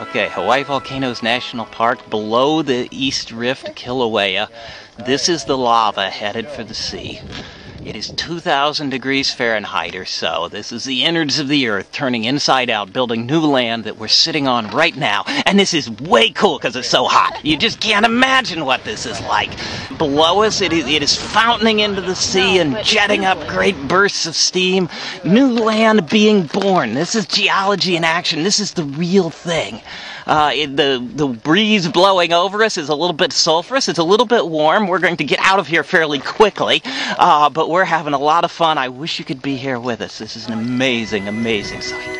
Okay, Hawaii Volcanoes National Park, below the East Rift Kilauea. This is the lava headed for the sea. It is 2,000 degrees Fahrenheit or so. This is the innards of the earth turning inside out, building new land that we're sitting on right now. And this is way cool because it's so hot. You just can't imagine what this is like. Below us, it is, it is fountaining into the sea and jetting up great bursts of steam. New land being born. This is geology in action. This is the real thing. Uh, it, the the breeze blowing over us is a little bit sulfurous. It's a little bit warm. We're going to get out of here fairly quickly, uh, but we're having a lot of fun. I wish you could be here with us. This is an amazing, amazing sight.